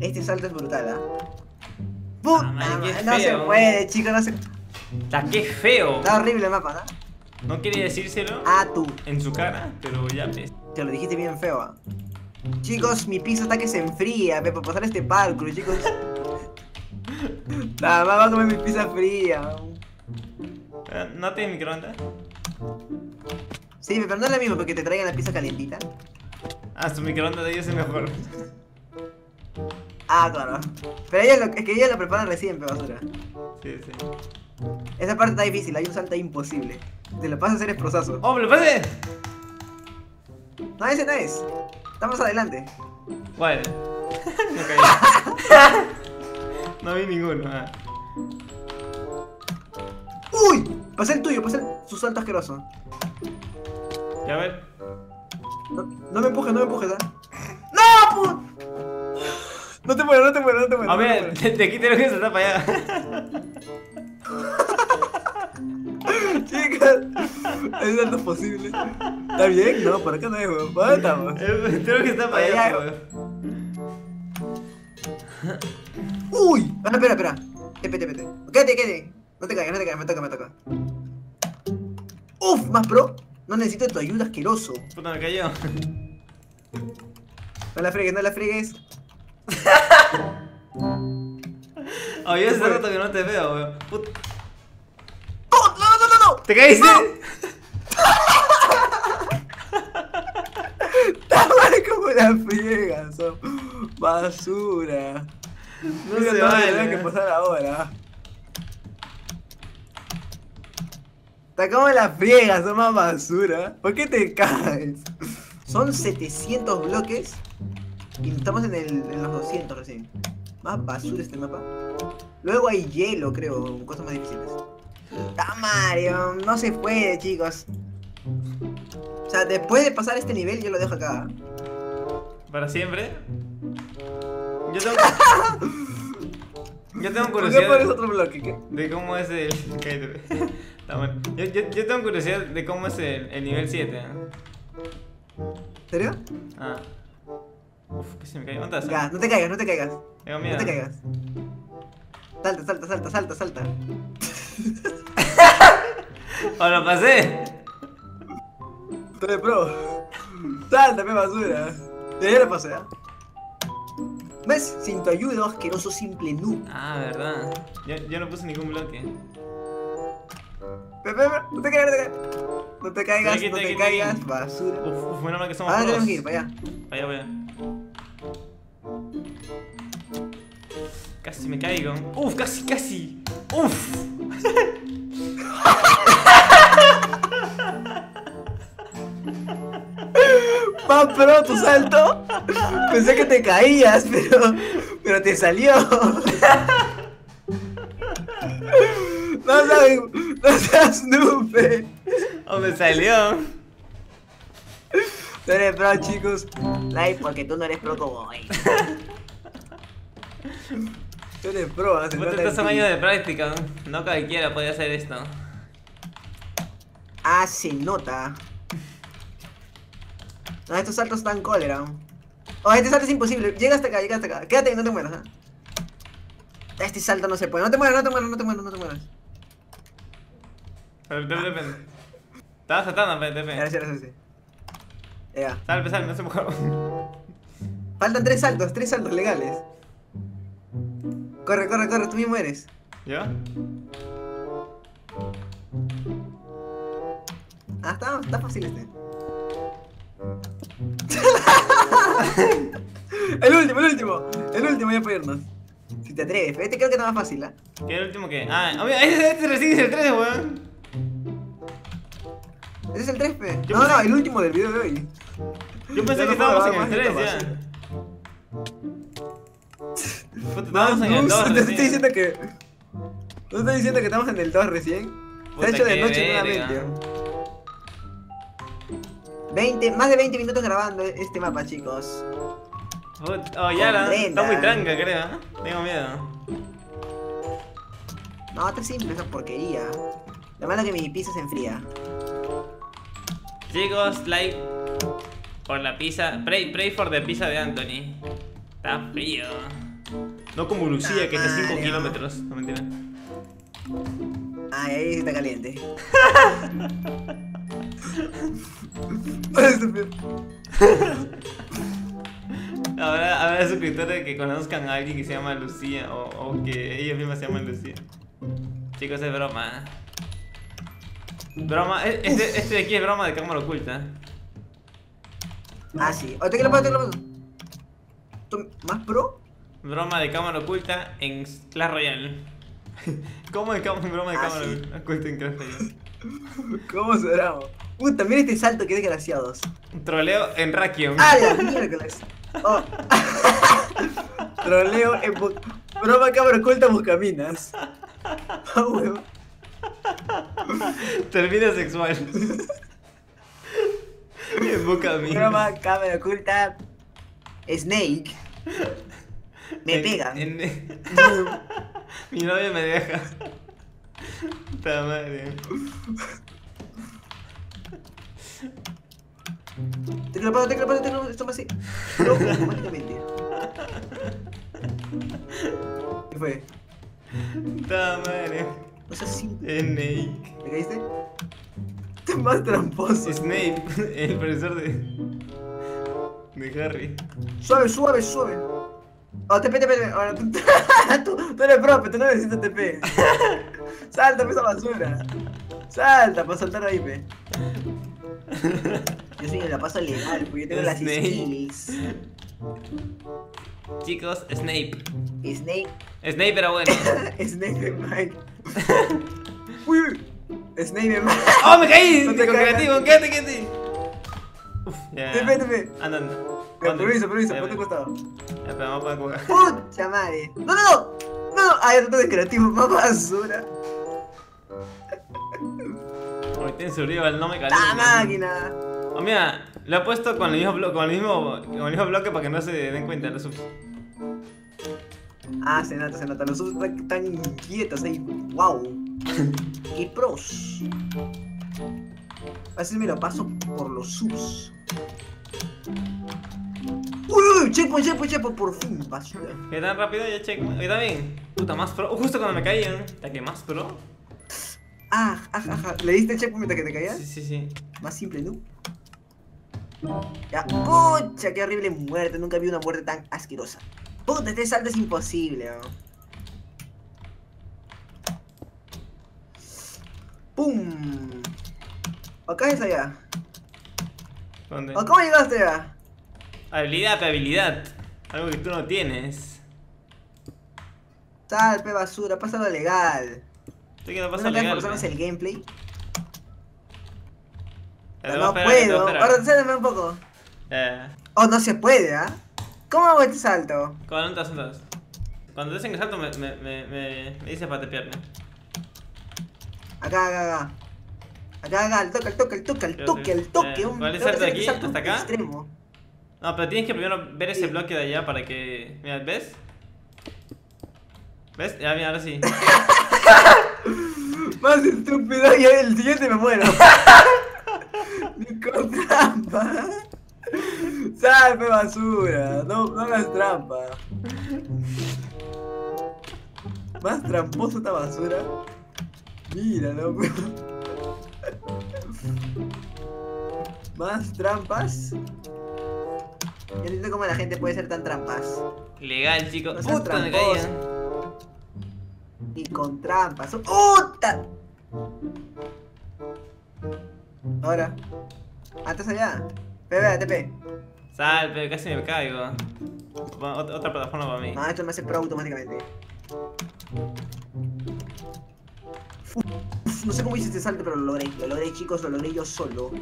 Este salto es brutal, ¿ah? Ah, qué madre, no se puede, chicos, no se... Está que feo. Está horrible el mapa, ¿no? No quería decírselo Ah, tú. en su cara, pero ya ves. Te lo dijiste bien feo, ¿ah? Chicos, mi piso está que se enfría, ve, para pasar este parkour, chicos. Nada más va a comer mi pizza fría. Eh, ¿No tienes microondas? Sí, pero no es lo mismo porque te traigan la pizza calientita. Ah, su microondas de ellos es mejor. Ah, claro. Pero ellos lo, es que ellos lo preparan recién, basura. Sí, sí. Esa parte está difícil, hay un salto imposible. Te lo pasas a hacer es prosazo. ¡Oh, me lo pasé! No, ese no es. Estamos adelante. ¿Cuál? no no vi ninguno. ah. ¡Uy! Pasé el tuyo, pasé el- su salto asqueroso. Ya a ver. No, no me empujes, no me empujes, ¿ah? ¡No, put! No te mueras, no te mueras, no te mueras. A te ver, de aquí tengo que saltar para allá. Chicas, ¿hay saltos posibles? ¿Está bien? No, por acá no hay, weón. ¿Para dónde estamos? Eh, tengo que estar para Allá, weón. ¡Uy! Ah, espera, espera. Espérate, espérate. Quédate, quédate. No te caigas, no te caigas, me toca, me toca. ¡Uf! ¿Más pro? No necesito tu ayuda, asqueroso. Puta, me cayó. No la fregues, no la fregues. Oye, hace rato que no te veo, weón. Puta. ¡Oh! ¡No, no, no, no! ¿Te caíste? ¡Está mal como la friegas! son Basura. No Mira se que vale. tengo que pasar ahora. Está como la friegas, son más basura. ¿Por qué te caes? Son 700 bloques y estamos en, el, en los 200 recién. Más basura este mapa. Luego hay hielo, creo, cosas más difíciles. ¡Está Mario! No se puede, chicos. O sea, después de pasar este nivel, yo lo dejo acá. ¿Para siempre? Yo tengo. Yo tengo ¿Por qué curiosidad otro bloque? ¿Qué? de cómo es el. Cállate. Está bueno. Yo, yo, yo tengo curiosidad de cómo es el, el nivel 7. ¿eh? ¿Serio? Ah. Uf, que se me cayó. ¿Dónde estás? Ya, no te caigas, no te caigas. Tengo No miedo. te caigas. Salta, salta, salta, salta, salta. ¡Oh, lo pasé! Eres pro. Salta, pe basura. Ya, ya lo pasé, ¿ah? ¿Ves? Sin tu ayuda, asqueroso simple noob. Ah, verdad. Yo, yo no puse ningún bloque. No te caigas, no te caigas. No te caigas, no te caigas, basura. Uf, uf, menos mal que somos Ahora pros. tenemos que ir para allá. Para allá, para allá. Casi me caigo. Uf, casi, casi. Uf. Más pro tu salto. Pensé que te caías, pero. Pero te salió. No sabes. No seas noob, pe. Oh, me salió. Tú eres pro, chicos. Like porque tú no eres pro como hoy. Tú eres pro, hace Puta, estos son años de práctica. No cualquiera puede hacer esto. Ah, se nota. No, estos saltos están cólera. Oh, este salto es imposible. Llega hasta acá, llega hasta acá. Quédate, no te mueras, ¿ah? Este salto no se puede. No te mueras, no te mueras, no te mueras, no te mueras. Pero te depende. Estaba saltando, pero depende. sí. Ya. Salve, salve, no se mojó. Faltan tres saltos, tres saltos legales. Corre, corre, corre, tú mismo eres. ¿Yo? Ah, está, está fácil este. el último, el último. El último ya para irnos. Si te atreves, este creo que está más fácil, ¿ah? ¿Qué es el último que? Ah, mira, este, este recién es el 3, weón. ¿Ese es el 3, pe? No, no, el último del video de hoy. Yo pensé Ya que estábamos en el más 3 esta ya. Estábamos en el 2 no, te estoy recién. diciendo que. No estoy diciendo que estamos en el 2 recién. Se Puta, ha hecho de noche nuevamente. 20, más de 20 minutos grabando este mapa, chicos. Oh, ya, la- está muy tranca, creo. ¿eh? Tengo miedo. No, está simple esa porquería. Lo malo es que mi pizza se enfría. Chicos, like por la pizza. Pray, pray for the pizza de Anthony. Está frío. No como Lucía, que está a 5 Mario. kilómetros. No mentira. Ay, ahí está caliente. Estúpido. Habrá, suscriptores que conozcan a alguien que se llama Lucía o, o que ellos mismos se llaman Lucía. Chicos, es broma. Broma, e- este, este de aquí es broma de cámara oculta. ah, sí. ¿qué le pasa? ¿Qué le pasa? ¿Tú- ¿Más pro? Broma de cámara oculta en Clash Royale. ¿Cómo es broma de Ah, cámara sí. oculta en Clash Royale? ¿Cómo será? Puta, mira este salto, qué desgraciados. Troleo en Rakion. ¡Ah, la miércoles! Oh. Troleo en Broma cámara oculta buscaminas. Huevo. Termina sexual. en boca mía. Broma cámara oculta. Snake. Me En- pegan. en- Mi novia me deja. Puta madre. Te lo paso, te lo paso, te lo paso. Esto me hace. Loco, mágicamente. ¿Qué fue? Puta madre. Seas simple. Snake. ¿Te caíste? Estás más tramposo. Snape, el profesor de. de Harry. Suave, suave, suave. Oh, TP, TP, TP. Ahora tú, tú, tú eres profe, tú no necesitas TP. Salta, pe, esa basura. Salta para saltar ahí, pe. Yo soy la paso legal, porque yo tengo las skills. Chicos, Snape. Snake, Snape era bueno. Snake de Mike. Uy, de Mike. ¡Oh, me caí! No te Con creativo, quédate, quédate. Ya. TP, TP. Anda, anda. Permiso, permiso, ponte ya. costado. Ya, pero vamos a poner Pucha madre. No, no, no. No. Ay, no de creativo, más basura. Ahorita en survival no me La máquina. Oh, mira, lo he puesto con el mismo bloque, con el mismo, con el mismo bloque para que no se den cuenta los subs. Ah, se nota, se nota. Los subs están tan inquietos ahí. Wow. Qué pros. Así me lo paso por los subs. Uy, uy, checkpoint, checkpoint, checkpoint, por fin, basura. ¿Qué tan rápido? Ya check. Oye, también. Puta, más pro. Uh, justo cuando me caí, ¿eh? ¿La que más pro? Ah, ajá, ajá. ¿Le diste checkpoint mientras que te caías? Sí, sí, sí. Más simple, ¿no? Ya, pucha, qué horrible muerte. Nunca vi una muerte tan asquerosa. Puta, este salto es imposible, ¿no? ¡Pum! Acá es allá. ¿Dónde? ¿O ¿Cómo llegaste allá? Habilidad, habilidad. Algo que tú no tienes. Salpe, basura, pásalo legal. Estoy que no ¿No pasa te legal. pe. el gameplay? Te no te a puedo. cédeme un poco. Ya. Oh, no se puede, ¿ah? ¿Cómo hago este salto? Cuando no te asuntas. Cuando en el salto me, me, me, me, me dices para tepearme. Acá, acá, acá. Acá, acá, al toque, al toque, al toque, al toque, que- al toque. eh, un- ¿cuál es tengo que salto de aquí hasta acá? Extremo. No, pero tienes que primero ver ese Sí. bloque de allá para que. Mira, ¿ves? ¿Ves? Ya, mira, ahora sí. Más estúpido y el siguiente me muero. Ni con trampa. Salve basura. No, no hagas trampa. Más tramposo esta basura. Mira, loco. Más trampas. Yo no entiendo cómo la gente puede ser tan trampas. Legal, chicos. No Puta, me caía. Y con trampas. ¡Puta! Ahora. Antes allá. Bebé, ATP. Sal, pero casi me caigo. Ot- Otra plataforma para mí. No, esto me hace pro automáticamente. Uf, no sé cómo hice este salto, pero lo logré. Lo logré, chicos, lo logré yo solo.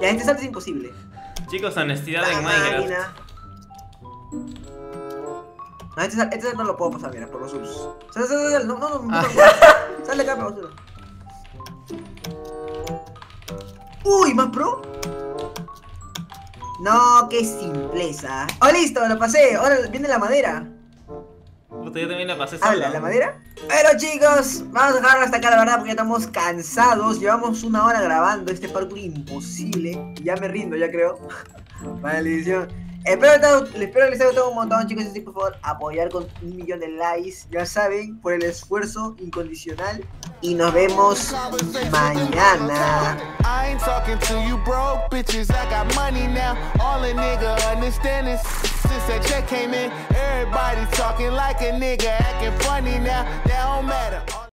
Ya, este salto es imposible. Chicos, honestidad La en Minecraft. No, este, este salto no lo puedo pasar, mira, por los subs. Sal, sal, sal, sal, no, no, no, no, Ah. Sal de acá, basura. Uy, ¿más pro? No, qué simpleza. Oh, listo, lo pasé. Ahora viene la madera. Puta, yo también la pasé solo. Habla, la madera. Pero chicos, vamos a dejarlo hasta acá, la verdad, porque ya estamos cansados. Llevamos una hora grabando este parkour imposible. Ya me rindo, ya creo. Maldición. Espero, te- espero que les haya gustado un montón, chicos. Así, por favor, apoyar con un millón de likes. Ya saben, por el esfuerzo incondicional. Y nos vemos mañana. Since that check came in, everybody talking like a nigga, acting funny now. That don't matter.